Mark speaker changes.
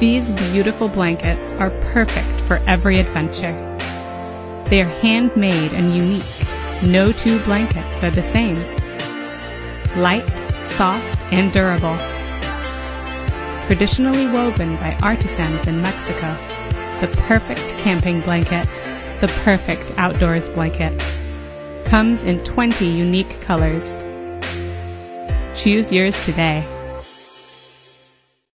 Speaker 1: These beautiful blankets are perfect for every adventure. They are handmade and unique. No two blankets are the same. Light, soft, and durable. Traditionally woven by artisans in Mexico, the perfect camping blanket, the perfect outdoors blanket. Comes in 20 unique colors. Choose yours today.